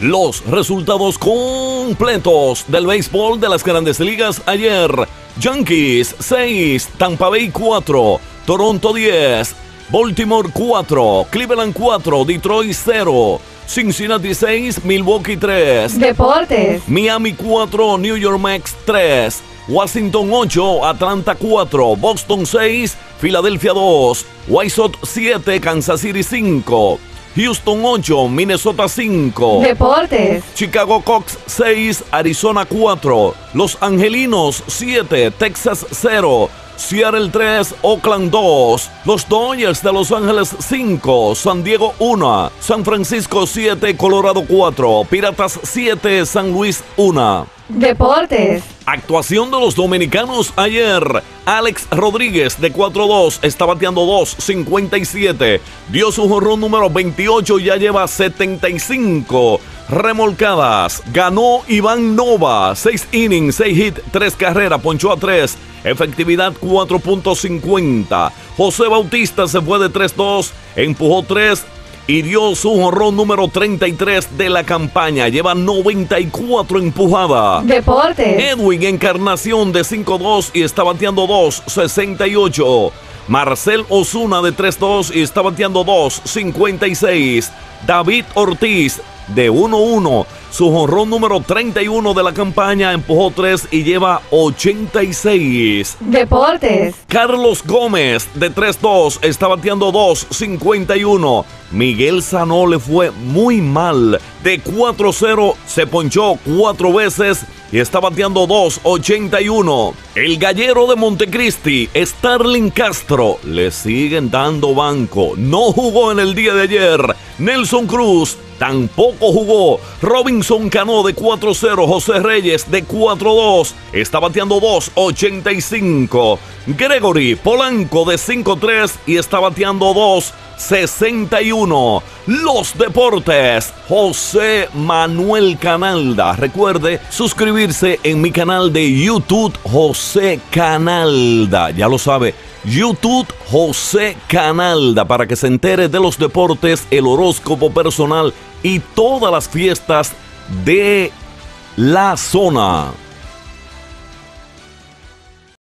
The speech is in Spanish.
Los resultados completos del béisbol de las grandes ligas ayer. Yankees 6, Tampa Bay 4, Toronto 10, Baltimore 4, Cleveland 4, Detroit 0. Cincinnati 6, Milwaukee 3. Deportes. Miami 4, New York Mets 3. Washington 8, Atlanta 4, Boston 6, Filadelfia 2, White Sox 7, Kansas City 5. Houston 8, Minnesota 5. Deportes. Chicago Cox 6, Arizona 4. Los Angelinos 7, Texas 0. Seattle 3, Oakland 2. Los Dodgers de Los Ángeles 5, San Diego 1. San Francisco 7, Colorado 4. Piratas 7, San Luis 1. Deportes. Actuación de los dominicanos ayer. Alex Rodríguez de 4-2 está bateando 2-57. Dio su jorrón número 28 y ya lleva 75 remolcadas. Ganó Iván Nova. 6 innings, 6 hits, 3 carreras, ponchó a 3. Efectividad 4.50. José Bautista se fue de 3-2, empujó 3 y dio su jorrón número 33 de la campaña. Lleva 94 empujadas. Deportes. Edwin Encarnación de 5-2 y está bateando 2-68. Marcel Osuna de 3-2 y está bateando 2-56. David Ortiz de 1-1. Su jonrón número 31 de la campaña empujó 3 y lleva 86. Deportes. Carlos Gómez de 3-2 está bateando 2-51. Miguel Sanó le fue muy mal. De 4-0 se ponchó cuatro veces y está bateando 2.81. El gallero de Montecristi, Starling Castro, le siguen dando banco. No jugó en el día de ayer. Nelson Cruz tampoco jugó. Robinson Cano de 4-0. José Reyes de 4-2. Está bateando 2.85. Gregory Polanco de 5-3 y está bateando 2.61. Los deportes. José Manuel Canalda. Recuerde suscribirse en mi canal de YouTube José Canalda. Ya lo sabe. YouTube José Canalda para que se entere de los deportes, el horóscopo personal y todas las fiestas de la zona.